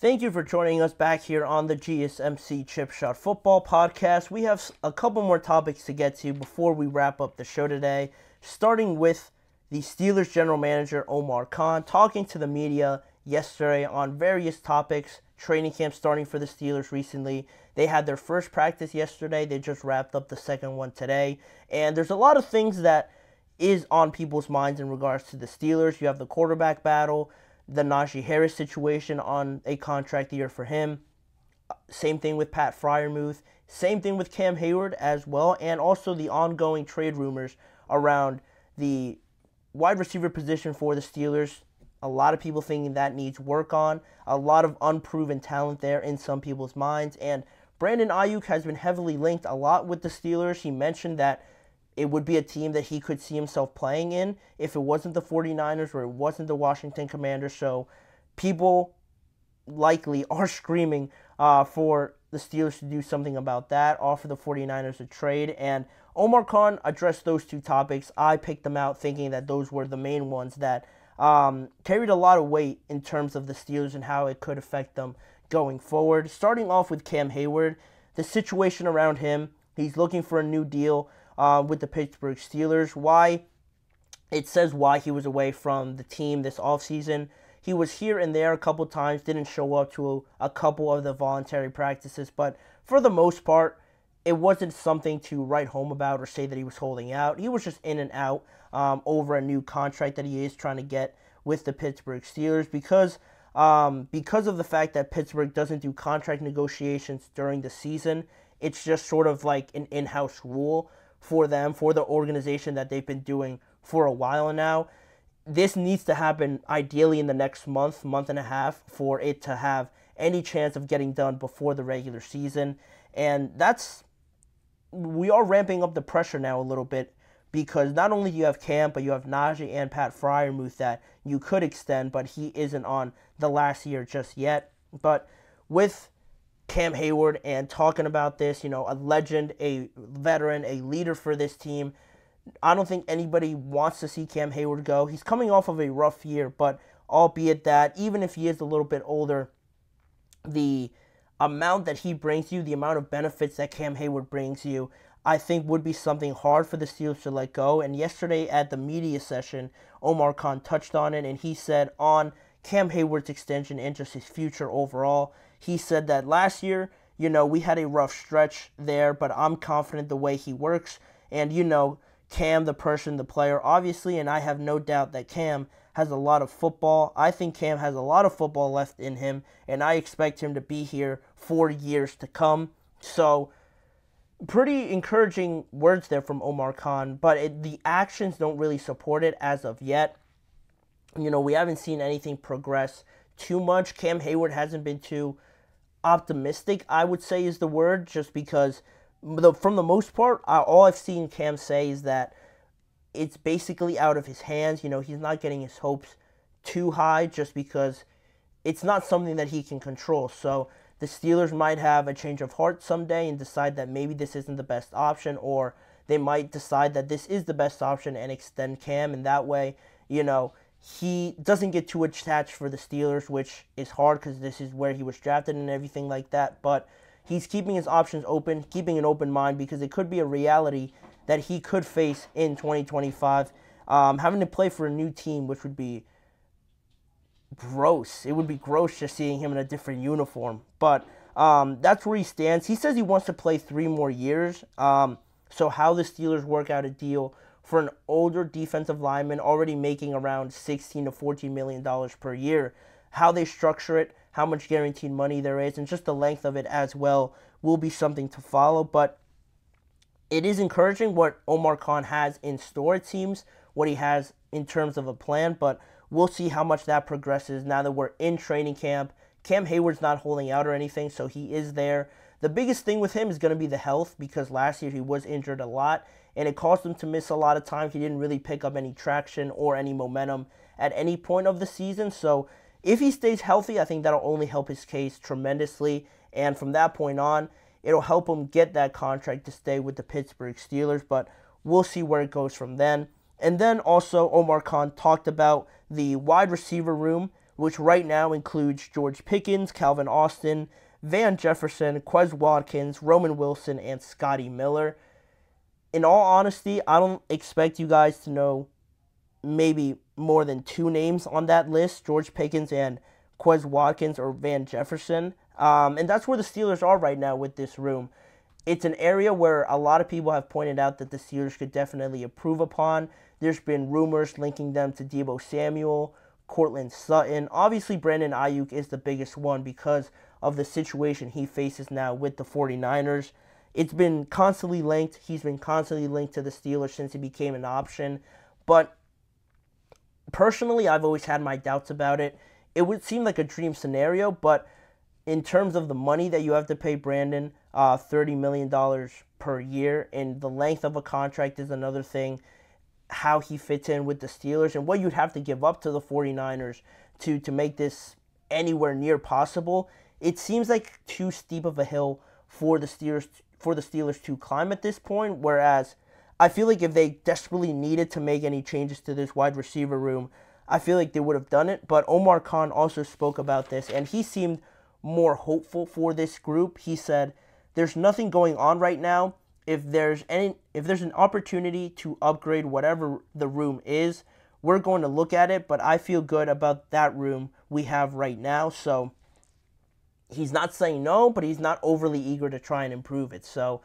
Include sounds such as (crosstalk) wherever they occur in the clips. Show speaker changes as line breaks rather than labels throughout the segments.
Thank you for joining us back here on the GSMC Chip Shot Football Podcast. We have a couple more topics to get to before we wrap up the show today, starting with the Steelers general manager Omar Khan talking to the media yesterday on various topics. Training camp starting for the Steelers recently. They had their first practice yesterday. They just wrapped up the second one today. And there's a lot of things that is on people's minds in regards to the Steelers. You have the quarterback battle the Najee Harris situation on a contract year for him. Same thing with Pat Freiermuth. Same thing with Cam Heyward as well, and also the ongoing trade rumors around the wide receiver position for the Steelers. A lot of people thinking that needs work on. A lot of unproven talent there in some people's minds. And Brandon Aiyuk has been heavily linked a lot with the Steelers. He mentioned that it would be a team that he could see himself playing in if it wasn't the 49ers or it wasn't the Washington Commanders. So people likely (laughs) are screaming uh, for the Steelers to do something about that, offer the 49ers a trade. And Omar Khan addressed those two topics. I picked them out thinking that those were the main ones that um, carried a lot of weight in terms of the Steelers and how it could affect them going forward. Starting off with Cam Heyward, the situation around him, he's looking for a new deal uh, with the Pittsburgh Steelers. Why? It says why he was away from the team this offseason. He was here and there a couple times, didn't show up to a, a couple of the voluntary practices, but for the most part, it wasn't something to write home about or say that he was holding out. He was just in and out um, over a new contract that he is trying to get with the Pittsburgh Steelers because um, because of the fact that Pittsburgh doesn't do contract negotiations during the season. It's just sort of like an in-house rule for them, for the organization that they've been doing for a while now. This needs to happen ideally in the next month, month and a half, for it to have any chance of getting done before the regular season. And that's, we are ramping up the pressure now a little bit because not only do you have Cam, but you have Najee and Pat Freiermuth that you could extend, but he isn't on the last year just yet. But with Cam Heyward and talking about this, you know, a legend, a veteran, a leader for this team. I don't think anybody wants to see Cam Heyward go. He's coming off of a rough year, but albeit that, even if he is a little bit older, the amount that he brings you, the amount of benefits that Cam Heyward brings you, I think would be something hard for the Steelers to let go. And yesterday at the media session, Omar Khan touched on it, and he said on Cam Heyward's extension and just his future overall, he said that last year, you know, we had a rough stretch there, but I'm confident the way he works. And, you know, Cam, the person, the player, obviously, and I have no doubt that Cam has a lot of football. I think Cam has a lot of football left in him, and I expect him to be here for years to come. So, pretty encouraging words there from Omar Khan, but it, the actions don't really support it as of yet. You know, we haven't seen anything progress too much. Cam Heyward hasn't been too optimistic, I would say is the word, just because the, from the most part, all I've seen Cam say is that it's basically out of his hands. You know, he's not getting his hopes too high just because it's not something that he can control. So the Steelers might have a change of heart someday and decide that maybe this isn't the best option, or they might decide that this is the best option and extend Cam, and that way, you know, he doesn't get too attached for the Steelers, which is hard because this is where he was drafted and everything like that. But he's keeping his options open, keeping an open mind because it could be a reality that he could face in 2025. Um, having to play for a new team, which would be gross. It would be gross just seeing him in a different uniform. But um, that's where he stands. He says he wants to play three more years. Um, so, how the Steelers work out a deal for an older defensive lineman already making around 16 to 14 million dollars per year. How they structure it, how much guaranteed money there is, and just the length of it as well will be something to follow. But it is encouraging what Omar Khan has in store, it seems, what he has in terms of a plan, but we'll see how much that progresses now that we're in training camp. Cam Heyward's not holding out or anything, so he is there. The biggest thing with him is going to be the health because last year he was injured a lot and it caused him to miss a lot of time. He didn't really pick up any traction or any momentum at any point of the season. So if he stays healthy, I think that'll only help his case tremendously. And from that point on, it'll help him get that contract to stay with the Pittsburgh Steelers. But we'll see where it goes from then. And then also, Omar Khan talked about the wide receiver room which right now includes George Pickens, Calvin Austin, Van Jefferson, Quez Watkins, Roman Wilson, and Scotty Miller. In all honesty, I don't expect you guys to know maybe more than two names on that list George Pickens and Quez Watkins or Van Jefferson. Um, and that's where the Steelers are right now with this room. It's an area where a lot of people have pointed out that the Steelers could definitely improve upon. There's been rumors linking them to Deebo Samuel, Courtland Sutton. Obviously, Brandon Aiyuk is the biggest one because of the situation he faces now with the 49ers. It's been constantly linked. He's been constantly linked to the Steelers since he became an option. But personally, I've always had my doubts about it. It would seem like a dream scenario, but in terms of the money that you have to pay Brandon, uh, $30 million per year, and the length of a contract is another thing. How he fits in with the Steelers and what you'd have to give up to the 49ers to, to make this anywhere near possible. It seems like too steep of a hill for the Steelers for the Steelers to climb at this point. Whereas I feel like if they desperately needed to make any changes to this wide receiver room, I feel like they would have done it. But Omar Khan also spoke about this, and he seemed more hopeful for this group. He said, "There's nothing going on right now. If there's any, if there's an opportunity to upgrade whatever the room is, we're going to look at it. But I feel good about that room we have right now. So." He's not saying no, but he's not overly eager to try and improve it. So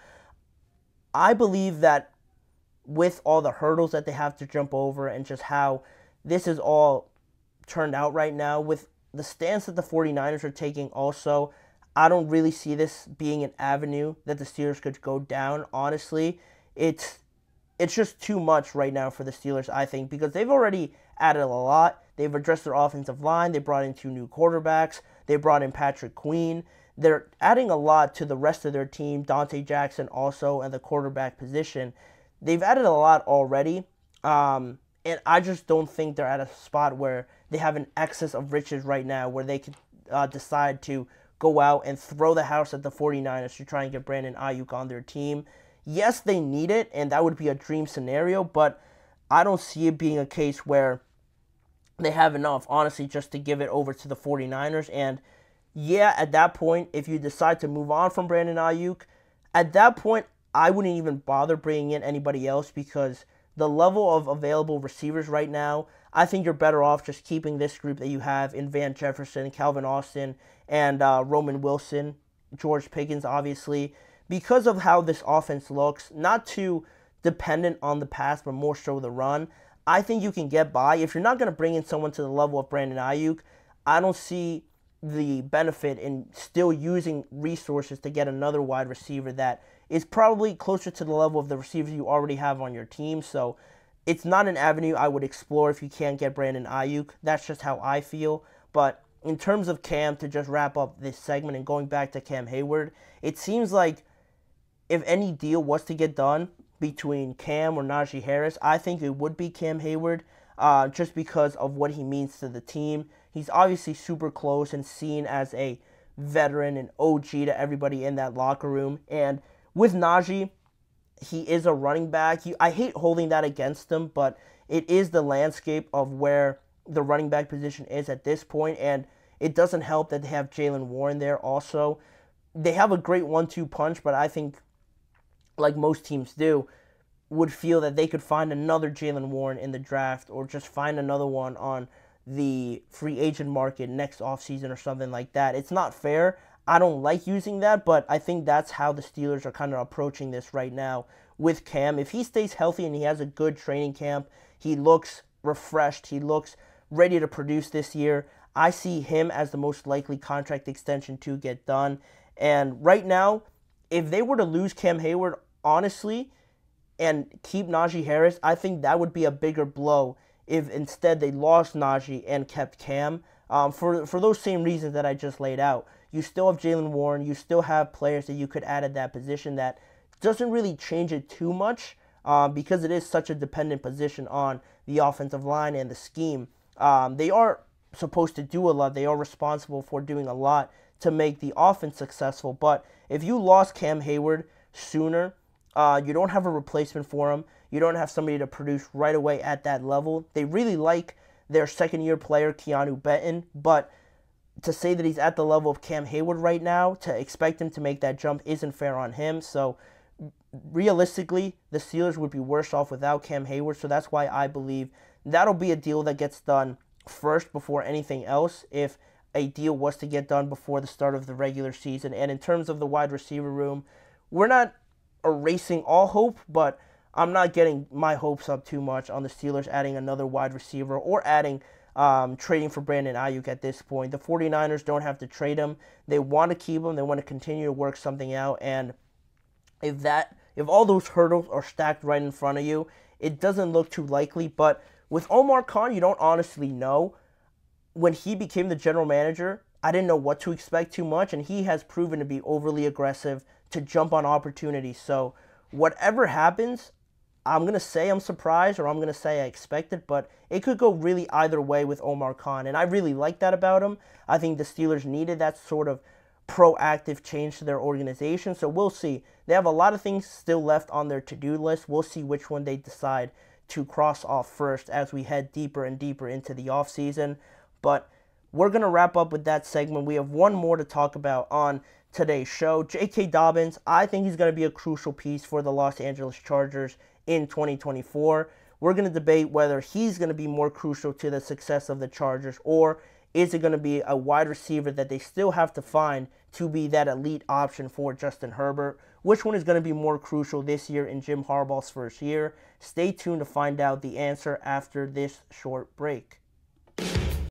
I believe that with all the hurdles that they have to jump over and just how this is all turned out right now with the stance that the 49ers are taking also I don't really see this being an avenue that the Steelers could go down. Honestly it's it's just too much right now for the Steelers I think because they've already added a lot. They've addressed their offensive line. They brought in two new quarterbacks. They brought in Patrick Queen. They're adding a lot to the rest of their team Donte Jackson also and the quarterback position. They've added a lot already. Um, and I just don't think they're at a spot where they have an excess of riches right now where they could uh, decide to go out and throw the house at the 49ers to try and get Brandon Aiyuk on their team. Yes, they need it, and that would be a dream scenario, but I don't see it being a case where they have enough, honestly, just to give it over to the 49ers. And yeah, at that point, if you decide to move on from Brandon Aiyuk, at that point, I wouldn't even bother bringing in anybody else because the level of available receivers right now, I think you're better off just keeping this group that you have in Van Jefferson, Calvin Austin, and uh, Roman Wilson, George Pickens, obviously, because of how this offense looks. Not too dependent on the pass, but more so the run. I think you can get by. If you're not going to bring in someone to the level of Brandon Aiyuk, I don't see the benefit in still using resources to get another wide receiver that is probably closer to the level of the receivers you already have on your team. So it's not an avenue I would explore if you can't get Brandon Aiyuk. That's just how I feel. But in terms of Cam, to just wrap up this segment and going back to Cam Heyward, it seems like if any deal was to get done between Cam or Najee Harris, I think it would be Cam Heyward uh, just because of what he means to the team. He's obviously super close and seen as a veteran and OG to everybody in that locker room. And with Najee, he is a running back. He, I hate holding that against him, but it is the landscape of where the running back position is at this point, and it doesn't help that they have Jaylen Warren there also. They have a great one two punch, but I think, like most teams do, would feel that they could find another Jaylen Warren in the draft or just find another one on the free agent market next offseason or something like that. It's not fair. I don't like using that, but I think that's how the Steelers are kind of approaching this right now with Cam. If he stays healthy and he has a good training camp, he looks refreshed, he looks ready to produce this year. I see him as the most likely contract extension to get done. And right now, if they were to lose Cam Heyward, honestly, and keep Najee Harris, I think that would be a bigger blow if instead they lost Najee and kept Cam um, for, for those same reasons that I just laid out you still have Jaylen Warren. You still have players that you could add at that position that doesn't really change it too much um, because it is such a dependent position on the offensive line and the scheme. Um, they are supposed to do a lot. They are responsible for doing a lot to make the offense successful. But if you lost Cam Heyward sooner, uh, you don't have a replacement for him. You don't have somebody to produce right away at that level. They really like their second year player, Keanu Benton. But to say that he's at the level of Cam Heyward right now, to expect him to make that jump isn't fair on him. So realistically, the Steelers would be worse off without Cam Heyward. So that's why I believe that'll be a deal that gets done first before anything else. If a deal was to get done before the start of the regular season. And in terms of the wide receiver room, we're not erasing all hope, but I'm not getting my hopes up too much on the Steelers adding another wide receiver or adding um, trading for Brandon Aiyuk at this point. The 49ers don't have to trade him. They want to keep him. They want to continue to work something out. And if that, if all those hurdles are stacked right in front of you, it doesn't look too likely. But with Omar Khan, you don't honestly know. When he became the general manager, I didn't know what to expect too much, and he has proven to be overly aggressive to jump on opportunities. So, whatever happens, I'm going to say I'm surprised or I'm going to say I expect it, but it could go really either way with Omar Khan. And I really like that about him. I think the Steelers needed that sort of proactive change to their organization. So we'll see. They have a lot of things still left on their to do list. We'll see which one they decide to cross off first as we head deeper and deeper into the offseason. But we're going to wrap up with that segment. We have one more to talk about on today's show. J.K. Dobbins, I think he's going to be a crucial piece for the Los Angeles Chargers in 2024. We're going to debate whether he's going to be more crucial to the success of the Chargers or is it going to be a wide receiver that they still have to find to be that elite option for Justin Herbert? Which one is going to be more crucial this year in Jim Harbaugh's first year? Stay tuned to find out the answer after this short break.